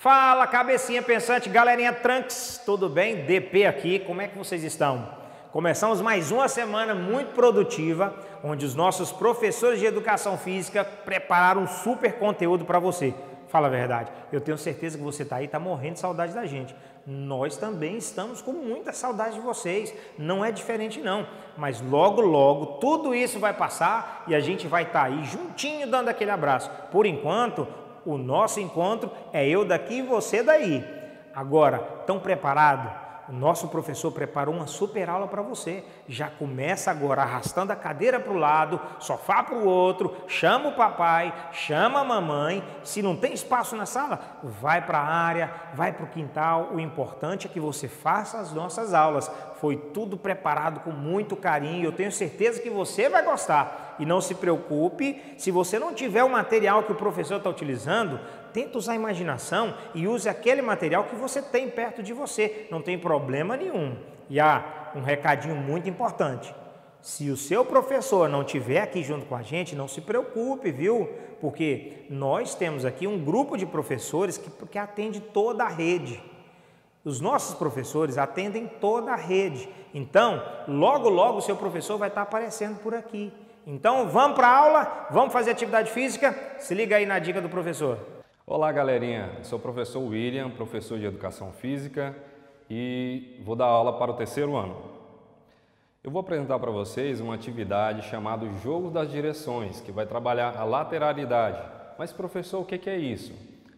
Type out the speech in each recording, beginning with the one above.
Fala, cabecinha pensante, galerinha Tranks, tudo bem? DP aqui, como é que vocês estão? Começamos mais uma semana muito produtiva, onde os nossos professores de educação física prepararam um super conteúdo para você. Fala a verdade, eu tenho certeza que você está aí, está morrendo de saudade da gente. Nós também estamos com muita saudade de vocês, não é diferente não. Mas logo, logo, tudo isso vai passar e a gente vai estar tá aí juntinho dando aquele abraço. Por enquanto, o nosso encontro é eu daqui e você daí. Agora, estão preparados? O nosso professor preparou uma super aula para você. Já começa agora arrastando a cadeira para o lado, sofá para o outro, chama o papai, chama a mamãe. Se não tem espaço na sala, vai para a área, vai para o quintal. O importante é que você faça as nossas aulas. Foi tudo preparado com muito carinho. Eu tenho certeza que você vai gostar. E não se preocupe, se você não tiver o material que o professor está utilizando, tenta usar a imaginação e use aquele material que você tem perto de você, não tem problema nenhum. E há um recadinho muito importante. Se o seu professor não estiver aqui junto com a gente, não se preocupe, viu? Porque nós temos aqui um grupo de professores que, que atende toda a rede. Os nossos professores atendem toda a rede. Então, logo, logo o seu professor vai estar aparecendo por aqui. Então, vamos para a aula, vamos fazer atividade física? Se liga aí na dica do professor. Olá, galerinha. sou o professor William, professor de Educação Física e vou dar aula para o terceiro ano. Eu vou apresentar para vocês uma atividade chamada Jogo das Direções, que vai trabalhar a lateralidade. Mas, professor, o que é isso?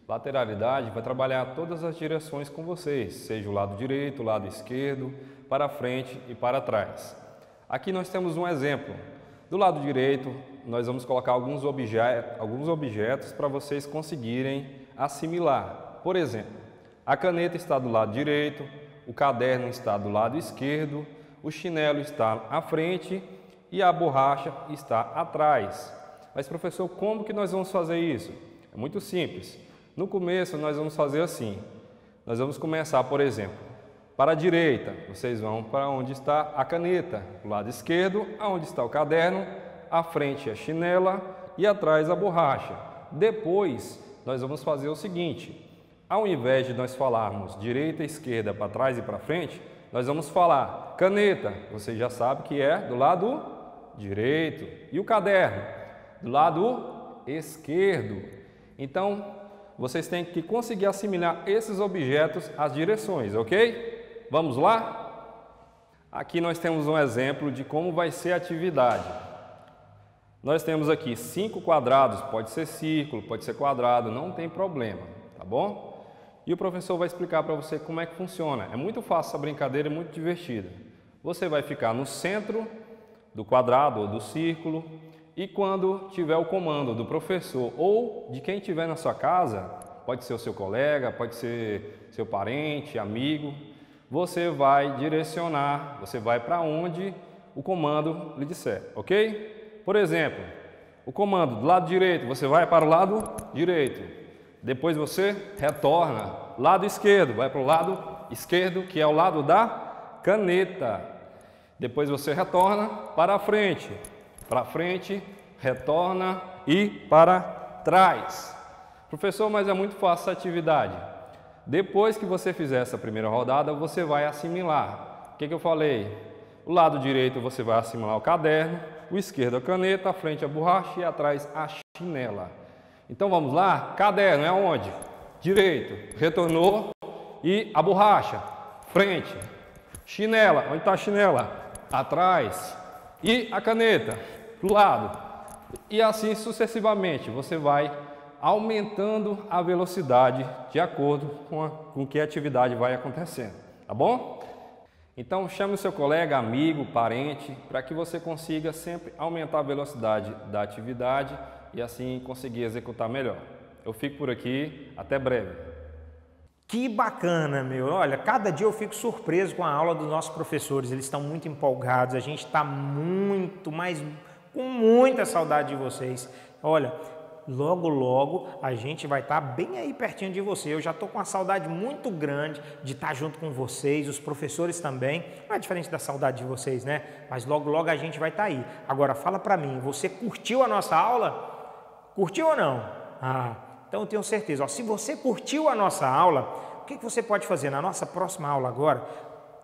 Lateralidade vai trabalhar todas as direções com vocês, seja o lado direito, o lado esquerdo, para frente e para trás. Aqui nós temos um exemplo. Do lado direito, nós vamos colocar alguns, objetos, alguns objetos para vocês conseguirem assimilar. Por exemplo, a caneta está do lado direito, o caderno está do lado esquerdo, o chinelo está à frente e a borracha está atrás. Mas professor, como que nós vamos fazer isso? É muito simples. No começo nós vamos fazer assim. Nós vamos começar, por exemplo, para a direita, vocês vão para onde está a caneta, o lado esquerdo, aonde está o caderno, à frente a chinela. E atrás a borracha. Depois, nós vamos fazer o seguinte: ao invés de nós falarmos direita, esquerda, para trás e para frente, nós vamos falar caneta, você já sabe que é do lado direito, e o caderno, do lado esquerdo. Então, vocês têm que conseguir assimilar esses objetos às direções, ok? Vamos lá? Aqui nós temos um exemplo de como vai ser a atividade. Nós temos aqui cinco quadrados, pode ser círculo, pode ser quadrado, não tem problema, tá bom? E o professor vai explicar para você como é que funciona. É muito fácil essa brincadeira, é muito divertida. Você vai ficar no centro do quadrado ou do círculo e quando tiver o comando do professor ou de quem tiver na sua casa, pode ser o seu colega, pode ser seu parente, amigo, você vai direcionar, você vai para onde o comando lhe disser, ok? Por exemplo, o comando do lado direito, você vai para o lado direito. Depois você retorna, lado esquerdo, vai para o lado esquerdo, que é o lado da caneta. Depois você retorna para frente, para frente, retorna e para trás. Professor, mas é muito fácil essa atividade. Depois que você fizer essa primeira rodada, você vai assimilar. O que, que eu falei? O lado direito você vai assimilar o caderno, o esquerdo a caneta, a frente a borracha e atrás a chinela. Então vamos lá? Caderno é onde? Direito, retornou e a borracha, frente. Chinela, onde está a chinela? Atrás. E a caneta, do lado. E assim sucessivamente, você vai aumentando a velocidade de acordo com, a, com que a atividade vai acontecendo, tá bom? Então chame o seu colega, amigo, parente, para que você consiga sempre aumentar a velocidade da atividade e assim conseguir executar melhor. Eu fico por aqui, até breve. Que bacana, meu. Olha, cada dia eu fico surpreso com a aula dos nossos professores. Eles estão muito empolgados, a gente está muito, mas com muita saudade de vocês. Olha, logo, logo a gente vai estar tá bem aí pertinho de você. Eu já estou com uma saudade muito grande de estar tá junto com vocês, os professores também. Não é diferente da saudade de vocês, né? Mas logo, logo a gente vai estar tá aí. Agora, fala para mim, você curtiu a nossa aula? Curtiu ou não? Ah, Então eu tenho certeza, ó, se você curtiu a nossa aula, o que, que você pode fazer na nossa próxima aula agora?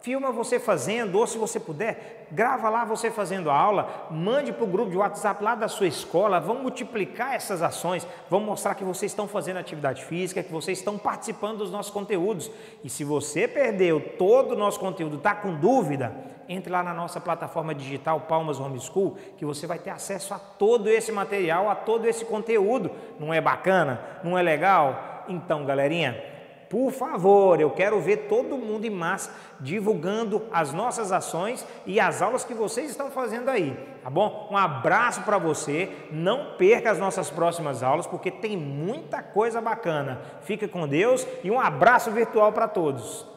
Filma você fazendo, ou se você puder, grava lá você fazendo a aula, mande para o grupo de WhatsApp lá da sua escola, vamos multiplicar essas ações, vamos mostrar que vocês estão fazendo atividade física, que vocês estão participando dos nossos conteúdos. E se você perdeu todo o nosso conteúdo, está com dúvida, entre lá na nossa plataforma digital Palmas Homeschool, que você vai ter acesso a todo esse material, a todo esse conteúdo. Não é bacana? Não é legal? Então, galerinha, por favor, eu quero ver todo mundo em massa divulgando as nossas ações e as aulas que vocês estão fazendo aí, tá bom? Um abraço para você, não perca as nossas próximas aulas porque tem muita coisa bacana. Fica com Deus e um abraço virtual para todos.